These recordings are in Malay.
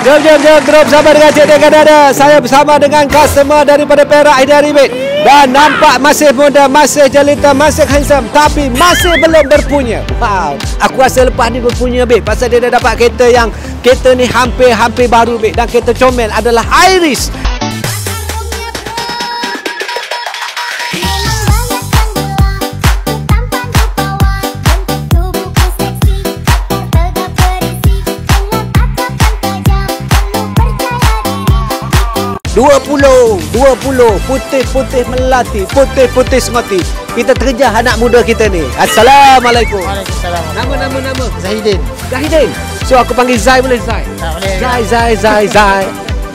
Jom, jom, jom. Terus bersama dengan Cik Dengan Dada. Saya bersama dengan customer daripada Perak Hidayah Rimit. Dan nampak masih muda, masih jelita, masih handsome. Tapi masih belum berpunya. Wow. Aku rasa lepas ni berpunya, babe. Pasal dia dah dapat kereta yang... Kereta ni hampir-hampir baru, babe. Dan kereta comel adalah Iris. Dua puluh, dua puluh, putih-putih melati, putih-putih semati. Kita terjah anak muda kita ni. Assalamualaikum. Waalaikumsalam. Nama, nama, nama. Zahidin. Zahidin. So aku panggil Zai boleh Zai? Tak boleh. Zai, Zai, Zai, Zai.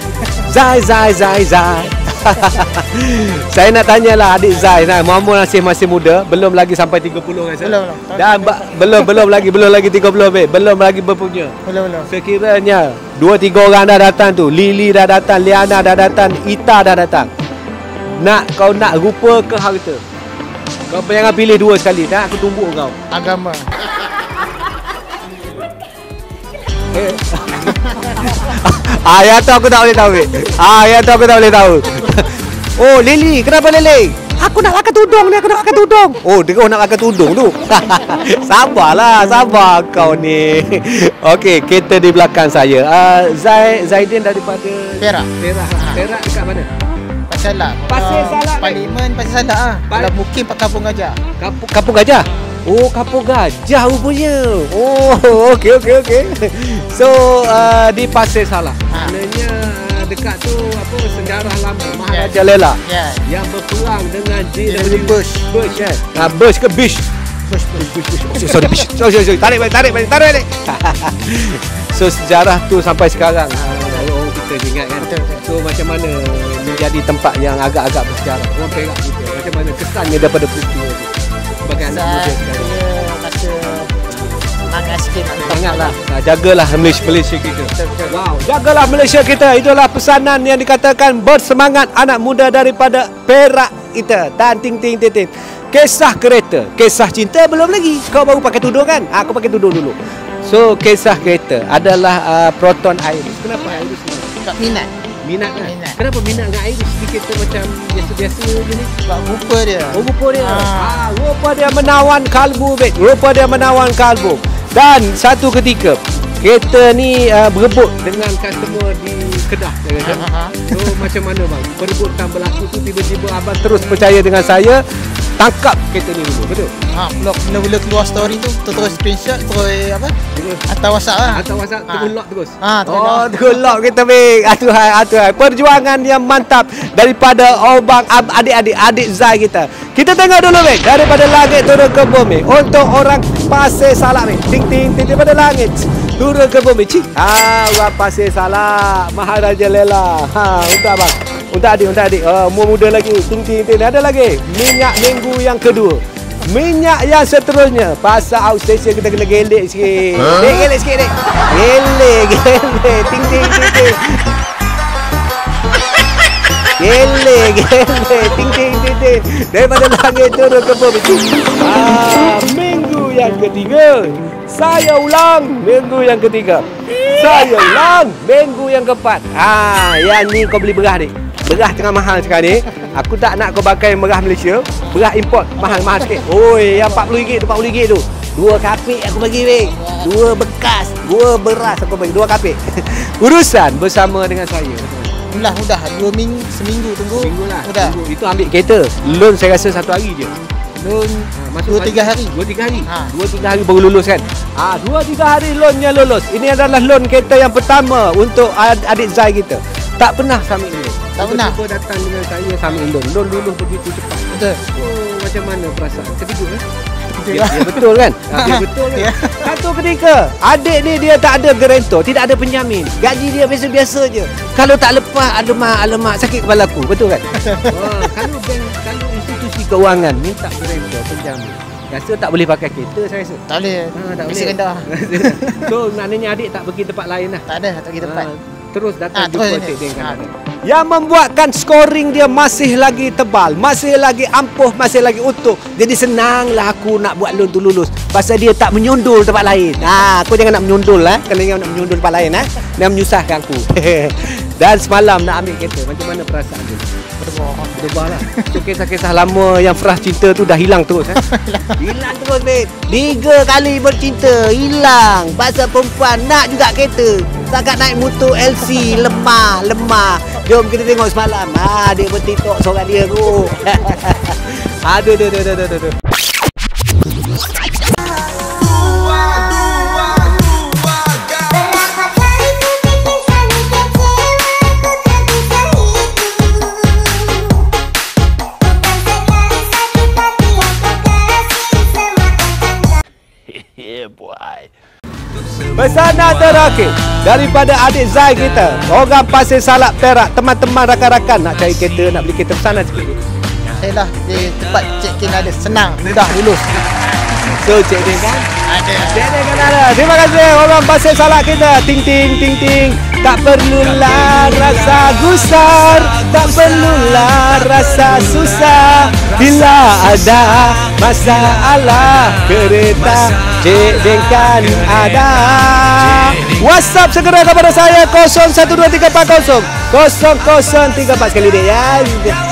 Zai, Zai, Zai, Zai. Saya nak tanyalah adik Zai nah, Muhammad masih masih muda, belum lagi sampai 30 rasa. Belum, belum. Dan ba- belum belum lagi belum lagi 30 babe. Belum lagi berpunya. Belum, belum. Sekiranya dua tiga orang dah datang tu, Lily dah datang, Liana dah datang, Ita dah datang. Nak kau nak rupa ke harta? Kau jangan pilih dua sekali, nak aku tumbuk kau. Agama. Eh. ah, yang tu aku tak boleh tahu. Ah, yang tu aku tak boleh tahu. Oh, Lily, kenapa Lily? Aku nak pakai tudung ni, aku nak pakai tudung. Oh, dia nak pakai tudung tu. Sabarlah, sabar kau ni. Okey, kereta di belakang saya. Uh, Zai Zaidin daripada Perak. Perak. Perak dekat mana? Pasal Salak. Pasir Salak, Parlimen Pasir Salak ah. Kalau Mukim Pak Kampung Gajah. Kampung, kampung Gajah. Oh, Kampung Gajah rupanya. Oh, okey okey okey. So, uh, di Pasir Salak. Ha. Maknanya dekat tu apa sejarah lama Maharaja Yes. Lela Ya. yang berperang dengan J.W. J.W. Bush. Bush kan. Ah, Bush ke Bish? Bush Bush Bush Bush. Oh, sorry, Bish. Sorry, sorry, sorry. Tarik balik, tarik balik, tarik balik. so, sejarah tu sampai sekarang orang kita ingat kan. Betul, betul. So, macam mana menjadi tempat yang agak-agak bersejarah. Orang Perak kita. Macam mana kesannya daripada peristiwa tu. Sebagai anak muda sekarang. Janganlah. Nah, jagalah Malaysia, Malaysia kita. Betul, betul. Wow, jagalah Malaysia kita. Itulah pesanan yang dikatakan bersemangat anak muda daripada Perak kita. Dan ting ting ting ting. Kisah kereta, kisah cinta belum lagi. Kau baru pakai tudung kan? Aku pakai tudung dulu. So, kisah kereta adalah uh, Proton Iris. Kenapa Iris ni? Tak minat. Minat kan? Minat. Kenapa minat dengan Iris? Di kereta macam biasa-biasa je ni. Sebab rupa dia. Oh, rupa dia. Ah. Ah. rupa dia menawan kalbu, bet. Rupa dia menawan kalbu. Dan satu ketika, kereta ni uh, berebut dengan customer di Kedah. Saya kata. Ha, ha, ha. So, macam mana bang? Perebutan berlaku tu tiba-tiba abang terus percaya dengan saya. Tangkap kereta ni dulu, betul? Ha, blok mula-mula keluar story tu terus screenshot terus apa? Terus Hantar WhatsApp lah. Atau WhatsApp Ha. terus lock terus? Ah, terus oh, lock. terus lock kita, Bik. Atuhai, atuhai. Perjuangan yang mantap daripada obang ab- adik-adik, adik Zai kita. Kita tengok dulu, Bik. Daripada langit turun ke bumi. Untuk orang Pasir Salak, Bik. Ting, ting, ting, daripada langit. Turun ke bumi. Cik. Ah, orang Pasir Salak. Maharaja Lela. Ha, untuk abang. Untuk adik, untuk adik. Oh, umur muda lagi. Ting, ting. Ada lagi. Minyak minggu yang kedua. Minyak yang seterusnya Pasal outstation kita kena gelek sikit huh? Dek gelek sikit dek Gelek gelek Ting ting ting ting Gelek gelek Ting ting ting Daripada langit turun ke bumi ah, Minggu yang ketiga Saya ulang Minggu yang ketiga Saya ulang Minggu yang keempat Ah, Yang ni kau beli beras ni Beras tengah mahal sekarang ni Aku tak nak kau pakai beras Malaysia Beras import Mahal-mahal sikit Oi, yang RM40 tu RM40 tu Dua kapik aku bagi weh Dua bekas Dua beras aku bagi Dua kapik Urusan bersama dengan saya Mudah mudah dua minggu seminggu tunggu. Minggu lah Mudah. Minggu. Itu ambil kereta Loan saya rasa satu hari je Loan Ha, dua tiga hari. Dua tiga hari. Ha. Dua tiga hari baru lulus kan? Ah, dua tiga hari loannya lulus. Ini adalah loan kereta yang pertama untuk ad- adik Zai kita. Tak pernah submit loan. Tak pernah. Tiba-tiba datang dengan saya submit loan. Loan lulus begitu cepat. Betul. Oh, macam mana perasaan? Terkejut eh? Betul. Ya, ya betul kan? Ha, ya betul kan? Satu ketika, adik ni dia tak ada garantor, tidak ada penjamin. Gaji dia biasa-biasa je. Kalau tak lepas, alamak, alamak, sakit kepala aku. Betul kan? Wah, kalau bank, kalau institusi keuangan minta garantor, penjamin. Rasa tak boleh pakai kereta saya rasa. Tak boleh. Ha, tak Mesti boleh. rendah. so, maknanya adik tak pergi tempat lain lah. Tak ada tak pergi tempat. Ah, terus datang Ah, terus jumpa. Cik Ah. kan. yang membuatkan scoring dia masih lagi tebal, masih lagi ampuh, masih lagi utuh. Jadi senanglah aku nak buat loan tu lulus. Pasal dia tak menyundul tempat lain. Ha, aku jangan nak menyundul lah. Kalau ingat nak menyundul tempat lain eh. Dia menyusahkan aku. Dan semalam nak ambil kereta. Macam mana perasaan dia? Berubah. Berubah lah. So, kisah-kisah lama yang frah cinta tu dah hilang terus eh. hilang terus, babe. Tiga kali bercinta, hilang. Pasal perempuan nak juga kereta. Sangat naik motor LC, lemah, lemah. Jom kita tengok semalam. Ha, dia bertiktok seorang dia tu. aduh, aduh, aduh, aduh, aduh, Pesanan terakhir daripada adik Zai kita. Orang Pasir Salak Perak, teman-teman rakan-rakan nak cari kereta, nak beli kereta pesanan sikit. Saya lah Dia cepat check in ada Senang Mudah lulus So, cek dia kan? Ada Cek dia kan ada. Terima kasih orang Pasir Salak kita. Ting ting ting ting. Tak perlulah rasa gusar, tak perlulah rasa susah. Bila ada masalah kereta, cek dia kan ada. WhatsApp segera kepada saya 012340 0034 sekali dia ya.